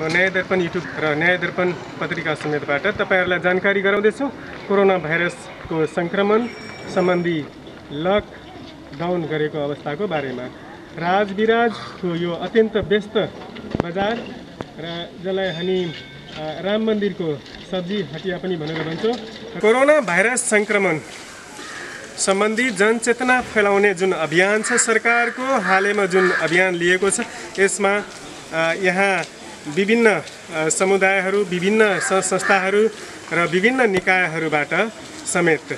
म नयाँ दर्पण युट्युब र नयाँ दर्पण पत्रिका समेतबाट तपाईँहरूलाई जानकारी गराउँदैछु। कोरोना भाइरसको सङ्क्रमण सम्बन्धी लकडाउन गरेको अवस्थाको बारेमा। राजविराजको यो अत्यन्त व्यस्त बजार र जसलाई हामी राम मन्दिरको सब्जी हटिया पनि भनेर भन्छौँ। कोरोना भाइरस सङ्क्रमण सम्बन्धी जनचेतना फैलाउने जुन अभियान छ सरकारको हालैमा जुन अभियान लिएको छ यसमा यहाँ विभिन्न समुदायहरू विभिन्न संस्थाहरू र विभिन्न निकायहरूबाट समेत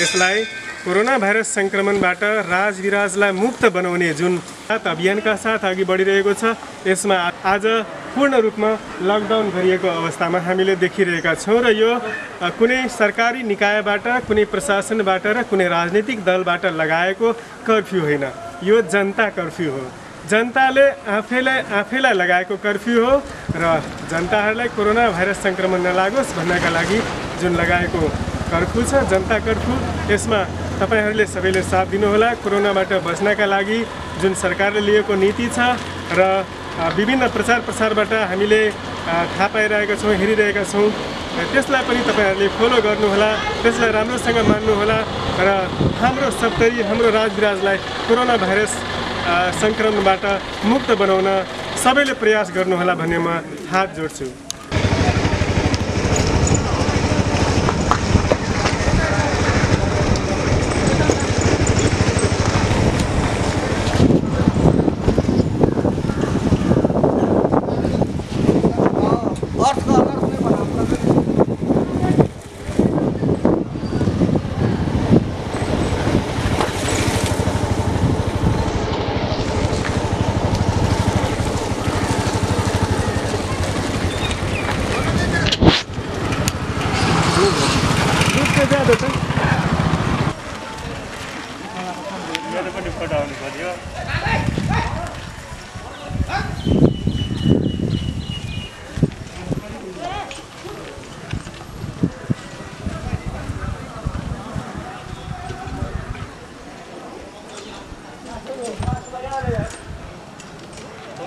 यसलाई कोरोना भाइरस सङ्क्रमणबाट राजविराजलाई मुक्त बनाउने जुन अभियानका साथ अघि बढिरहेको छ यसमा आज पूर्ण रूपमा लकडाउन गरिएको अवस्थामा हामीले देखिरहेका छौँ र यो कुनै सरकारी निकायबाट कुनै प्रशासनबाट र कुनै राजनीतिक दलबाट लगाएको कर्फ्यू होइन। यो जनता कर्फ्यू हो। जनताले आफैलाई आफैलाई लगाएको कर्फ्यू हो र जनताहरूलाई कोरोना भाइरस सङ्क्रमण नलागोस् भन्नका लागि जुन लगाएको कर्फ्यू छ जनता कर्फ्यू यसमा तपाईँहरूले सबैले साथ दिनुहोला। कोरोनाबाट बच्नका लागि जुन सरकारले लिएको नीति छ र विभिन्न प्रचार प्रसारबाट हामीले थाहा पाइरहेका छौँ हेरिरहेका छौँ त्यसलाई पनि तपाईँहरूले फलो गर्नुहोला त्यसलाई राम्रोसँग मान्नुहोला र हाम्रो सप्तरी हाम्रो राजविराजलाई कोरोना भाइरस सङ्क्रमणबाट मुक्त बनाउन सबैले प्रयास गर्नुहोला भन्ने म हात जोड्छु।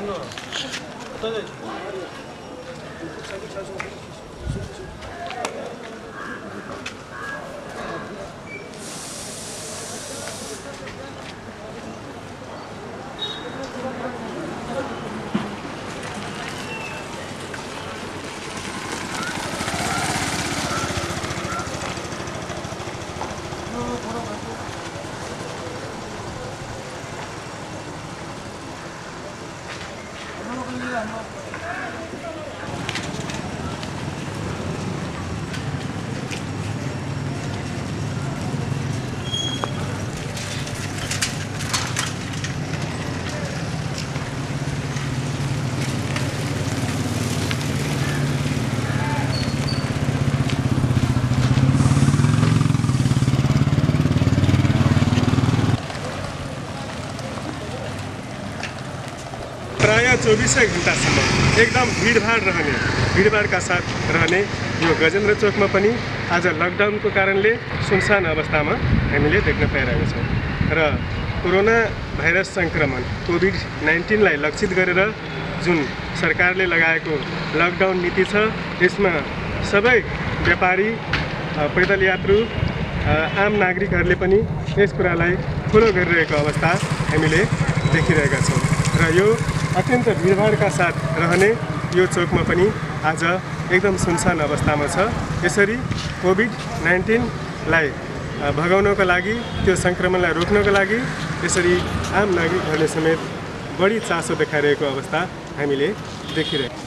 प्राय चौबिसै घन्टासम्म एकदम भिडभाड रहने भिडभाडका साथ रहने यो गजेन्द्र चोकमा पनि आज लकडाउनको कारणले सुनसान अवस्थामा हामीले देख्न पाइरहेको छौँ। र कोरोना भाइरस सङ्क्रमण कोभिड नाइन्टिनलाई लक्षित गरेर जुन सरकारले लगाएको लकडाउन नीति छ यसमा सबै व्यापारी पैदल यात्रु आम नागरिकहरूले पनि यस कुरालाई फलो गरिरहेको अवस्था हामीले देखिरहेका छौँ। र यो अत्यन्त भिडभाडका साथ रहने यो चोकमा पनि आज एकदम सुनसान अवस्थामा छ। यसरी कोभिड नाइन्टिनलाई भगाउनको लागि त्यो सङ्क्रमणलाई रोक्नको लागि यसरी आम नागरिकहरूले समेत बढी चासो देखाइरहेको अवस्था हामीले देखिरहेको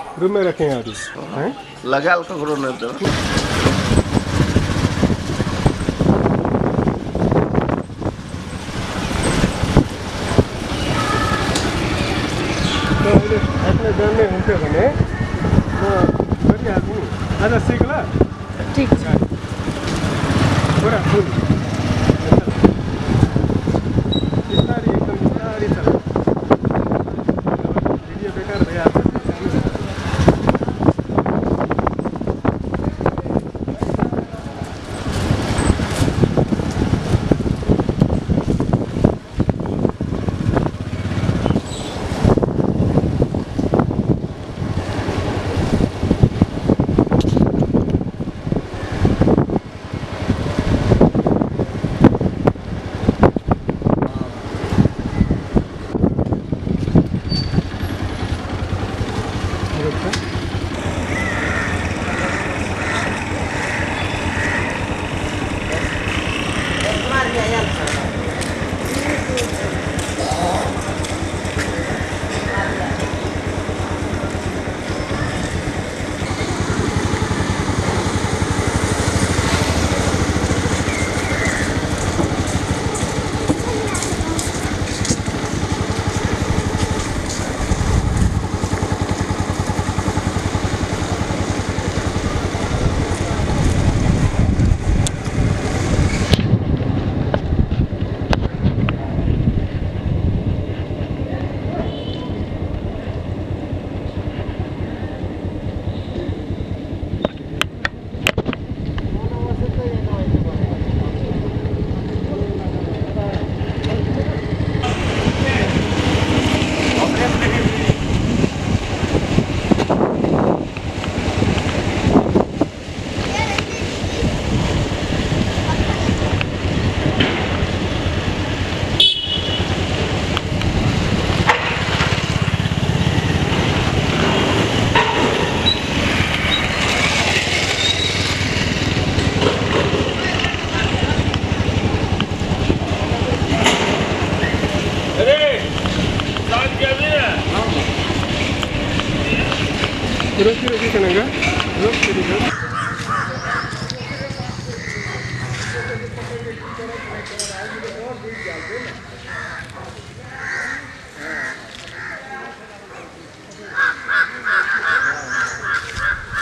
रूम में रखेंगे अभी हैं लगाल ककरो नहीं दो तो अहिले आफ्नै गर्ने हुन्थ्यो भने म गरिहाल्छु नि आज सिक ल ठिक छ पुरा फुल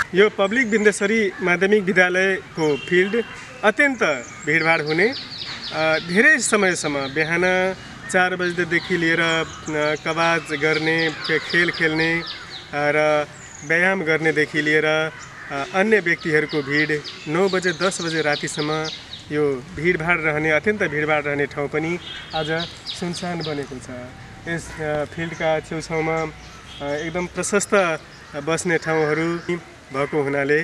यो पब्लिक बिन्देश्वरी माध्यमिक विद्यालयको फिल्ड अत्यन्त भिडभाड हुने धेरै समयसम्म बिहान चार बजीदेखि लिएर कवाज गर्ने खेल खेल्ने र व्यायाम गर्नेदेखि लिएर अन्य व्यक्तिहरूको भिड नौ बजे दस बजे रातिसम्म यो भिडभाड रहने अत्यन्त भिडभाड रहने ठाउँ पनि आज सुनसान बनेको छ। यस फिल्डका छेउछाउमा एकदम प्रशस्त बस्ने ठाउँहरू भएको हुनाले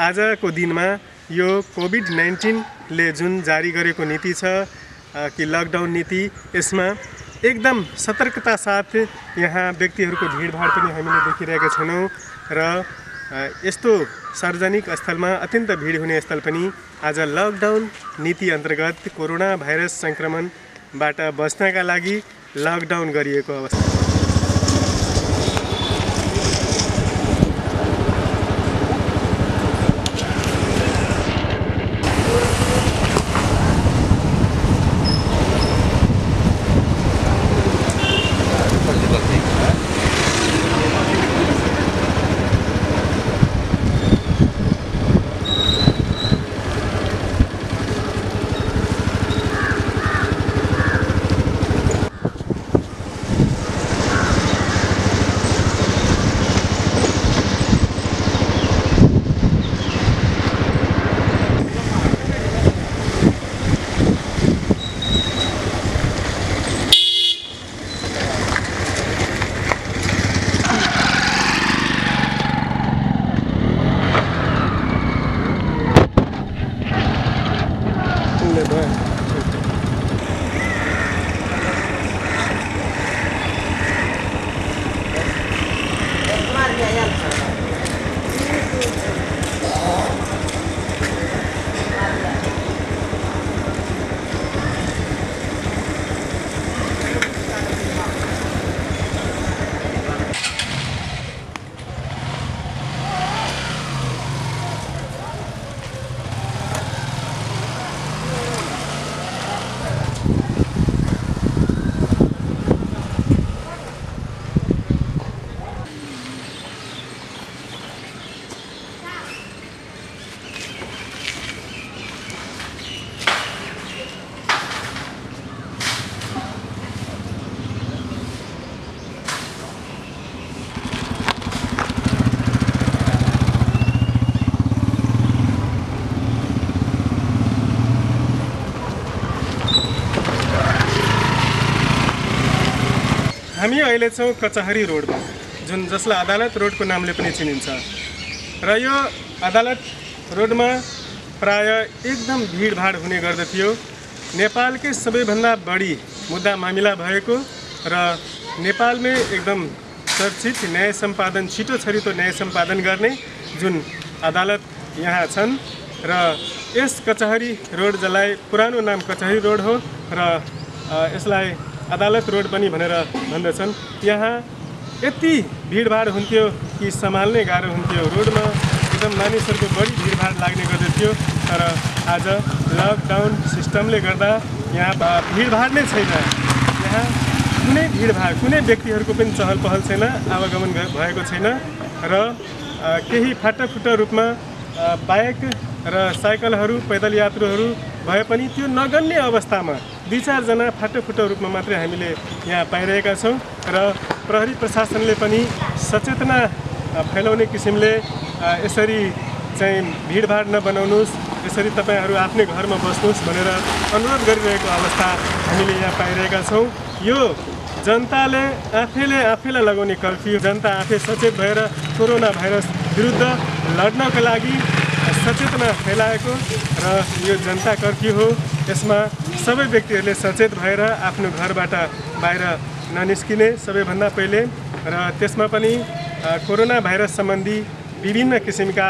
आजको दिनमा यो कोभिड नाइन्टिनले जुन जारी गरेको नीति छ कि लकडाउन नीति यसमा एकदम सतर्कता साथ यहाँ व्यक्तिहरूको भिडभाड पनि हामीले देखिरहेका छैनौँ र यस्तो सार्वजनिक स्थलमा अत्यन्त भिड हुने स्थल पनि आज लकडाउन नीति अन्तर्गत कोरोना भाइरस सङ्क्रमणबाट बच्नका लागि लकडाउन गरिएको अवस्था हामी अहिले छौँ कचहरी रोडमा जुन जसलाई अदालत रोडको नामले पनि चिनिन्छ। र यो अदालत रोडमा प्राय एकदम भिडभाड हुने गर्दथ्यो। नेपालकै सबैभन्दा बढी मुद्दा मामिला भएको र नेपालमै एकदम चर्चित न्याय सम्पादन छिटो छरितो न्याय सम्पादन गर्ने जुन अदालत यहाँ छन् र यस कचहरी रोड जसलाई पुरानो नाम कचहरी रोड हो र यसलाई अदालत रोड पनि भनेर भन्दछन्। यहाँ यति भिडभाड हुन्थ्यो कि सम्हाल्नै गाह्रो हुन्थ्यो। रोडमा एकदम मानिसहरूको बढी भिडभाड लाग्ने गर्दथ्यो। तर आज लकडाउन सिस्टमले गर्दा यहाँ भिडभाड नै छैन। यहाँ कुनै भिडभाड कुनै व्यक्तिहरूको पनि चहल पहल छैन आवागमन भएको छैन र केही फाटाफुट्टा रूपमा बाइक र साइकलहरू पैदल यात्रुहरू भए पनि त्यो नगन्य अवस्थामा दुई चारजना फाटोफुटो रूपमा मात्रै हामीले यहाँ पाइरहेका छौँ र प्रहरी प्रशासनले पनि सचेतना फैलाउने किसिमले यसरी चाहिँ भिडभाड नबनाउनुहोस् यसरी तपाईँहरू आफ्नै घरमा बस्नुहोस् भनेर अनुरोध गरिरहेको अवस्था हामीले यहाँ पाइरहेका छौँ। यो जनताले आफैले आफैलाई लगाउने कर्फ्यू जनता आफै सचेत भएर कोरोना भाइरस विरुद्ध लड्नको लागि सचेतना फैलाएको र यो जनता कर्फ्यू हो। यसमा सबै व्यक्तिहरूले सचेत भएर आफ्नो घरबाट बाहिर ननिस्किने सबैभन्दा पहिले र त्यसमा पनि कोरोना भाइरस सम्बन्धी विभिन्न किसिमका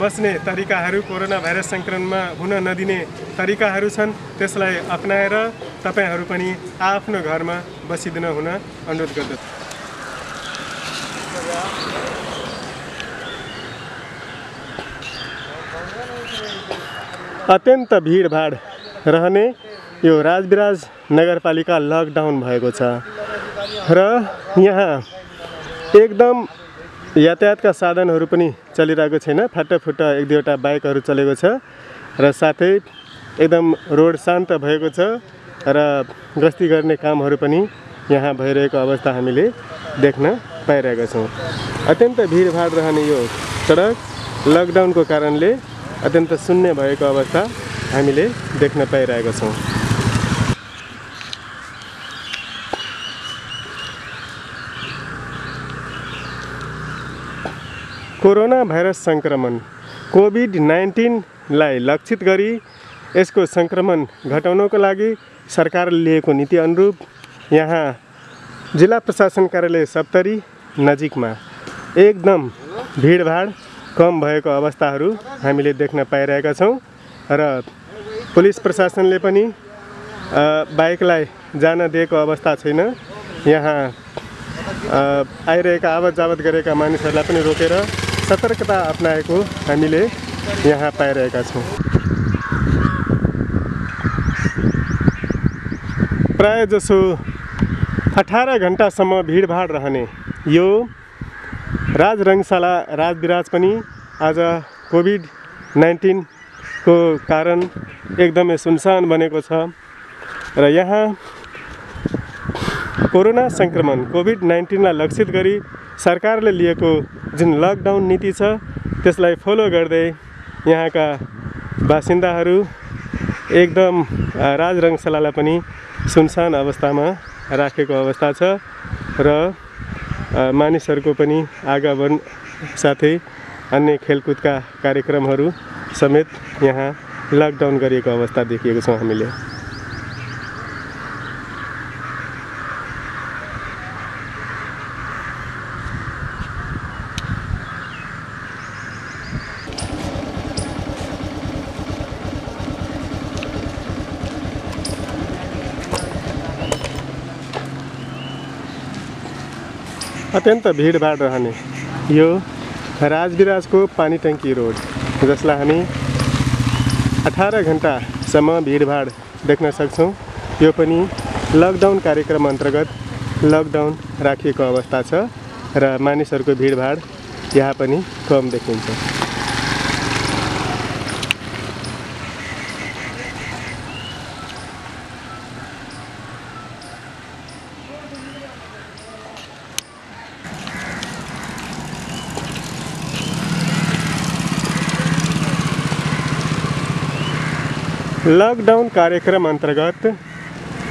बस्ने तरिकाहरू कोरोना भाइरस सङ्क्रमणमा हुन नदिने तरिकाहरू छन् त्यसलाई अप्नाएर तपाईँहरू पनि आफ्नो घरमा बसिदिन हुन अनुरोध गर्दछु। अत्यन्त भिडभाड रहने यो राजविराज नगरपालिका लकडाउन भएको छ। र यहाँ एकदम यातायातका साधनहरू पनि चलिरहेको छैन। फाटाफुट्टा एक दुईवटा बाइकहरू चलेको छ र साथै एकदम रोड शान्त भएको छ र गस्ती गर्ने कामहरू पनि यहाँ भइरहेको अवस्था हामीले देख्न पाइरहेका छौँ। अत्यन्त भिडभाड रहने यो सडक लकडाउनको कारणले अत्यन्त शून्य भएको अवस्था हामीले देख्न पाइरहेका छौँ। कोरोना भाइरस सङ्क्रमण कोभिड नाइन्टिनलाई लक्षित गरी यसको सङ्क्रमण घटाउनको लागि सरकारले लिएको नीति अनुरूप यहाँ जिल्ला प्रशासन कार्यालय सप्तरी नजिकमा एकदम भिडभाड कम भएको अवस्थाहरू हामीले देख्न पाइरहेका छौँ र पुलिस प्रशासनले पनि बाइकलाई जान दिएको अवस्था छैन। यहाँ आइरहेका आवत जावत गरेका मानिसहरूलाई पनि रोकेर सतर्कता अप्नाएको हामीले यहाँ पाइरहेका छौँ। प्राय जसो अठार घन्टासम्म भिडभाड रहने यो राजरङशाला राजविराज पनि आज कोभिड नाइन्टिनको कारण एकदमै सुनसान बनेको छ। र यहाँ कोरोना सङ्क्रमण कोभिड नाइन्टिनलाई लक्षित गरी सरकारले लिएको जुन लकडाउन नीति छ त्यसलाई फलो गर्दै यहाँका बासिन्दाहरू एकदम अ, राजरङशालालाई पनि सुनसान अवस्थामा राखेको अवस्था छ। र मानिसहरूको पनि आगमन साथै अन्य खेलकुदका कार्यक्रमहरू समेत यहाँ लकडाउन गरिएको अवस्था देखिएको छौँ हामीले। अत्यन्त भिडभाड रहने। यो राजविराजको पानी ट्याङ्की रोड जसलाई हामी अठार घन्टासम्म भिडभाड देख्न सक्छौँ। यो पनि लकडाउन कार्यक्रम अन्तर्गत लकडाउन राखिएको अवस्था छ र मानिसहरूको भिडभाड यहाँ पनि कम देखिन्छ। लकडाउन कार्यक्रम अन्तर्गत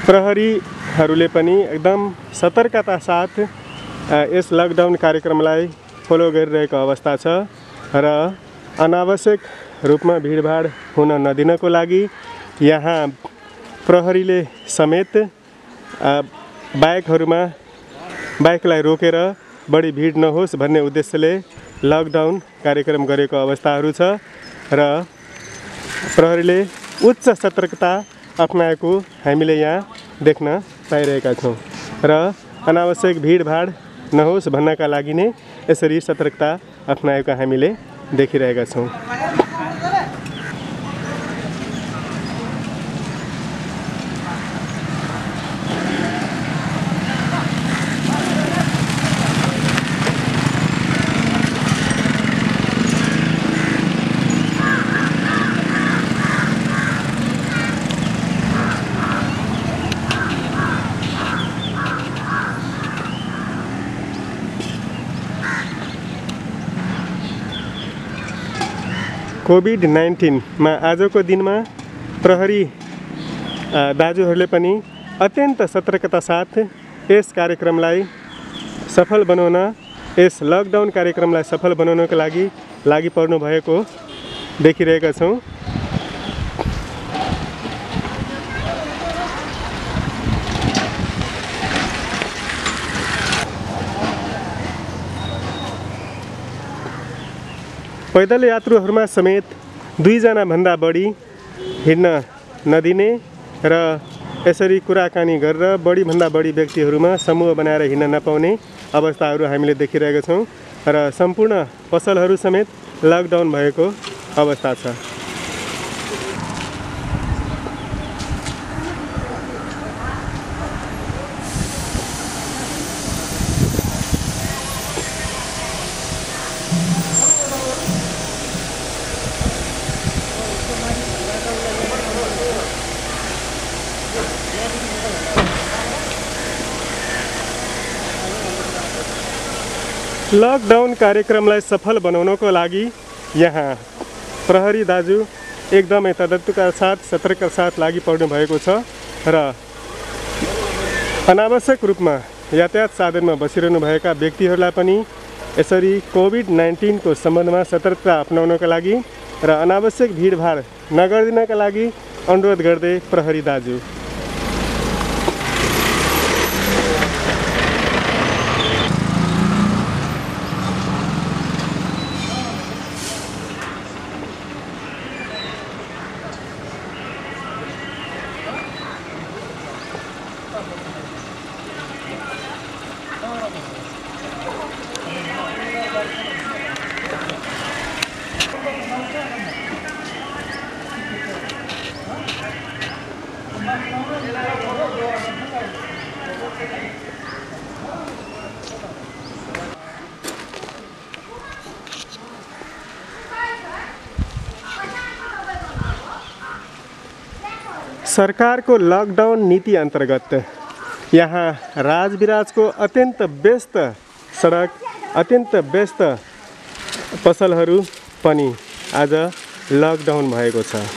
प्रहरी मानिसहरूले पनि एकदम सतर्कता साथ यस लकडाउन कार्यक्रमलाई फलो गरिरहेको अवस्था छ र अनावश्यक रूपमा भिडभाड हुन नदिनको लागि यहाँ प्रहरीले समेत बाइकहरूमा बाइकलाई रोकेर बढी भिड नहोस् भन्ने उद्देश्यले लकडाउन कार्यक्रम गरेको अवस्थाहरू छ र प्रहरीले उच्च सतर्कता अप्नाएको हामीले यहाँ देख्न पाइरहेका छौँ र अनावश्यक भिडभाड नहोस् भन्नका लागि नै यसरी सतर्कता अप्नाएको हामीले देखिरहेका छौँ। कोभिड नाइन्टिनमा आजको दिनमा प्रहरी दाजुहरूले पनि अत्यन्त सतर्कता साथ यस कार्यक्रमलाई सफल बनाउन यस लकडाउन कार्यक्रमलाई सफल बनाउनको लागि लागि पर्नु भएको देखिरहेका छौँ। पैदल यात्रुहरूमा समेत दुईजना भन्दा बढी हिँड्न नदिने र यसरी कुराकानी गरेर बढीभन्दा बढी व्यक्तिहरूमा समूह बनाएर हिँड्न नपाउने अवस्थाहरू हामीले देखिरहेका छौँ र सम्पूर्ण पसलहरू समेत लकडाउन भएको अवस्था छ। लकडाउन कार्यक्रमलाई सफल बनाउनको लागि यहाँ प्रहरी दाजु एकदमै तदत्तुका साथ सतर्कका साथ लागि पर्नु भएको छ र अनावश्यक रूपमा यातायात साधनमा बसिरहनुभएका व्यक्तिहरूलाई पनि यसरी कोभिड नाइन्टिनको सम्बन्धमा सतर्कता अप्नाउनको लागि र अनावश्यक भिडभाड नगरिदिनका लागि अनुरोध गर्दै प्रहरी दाजु। सरकारको लकडाउन नीति अन्तर्गत यहाँ राजविराजको अत्यन्त व्यस्त सडक अत्यन्त व्यस्त पसलहरू पनि आज लकडाउन भएको छ।